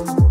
you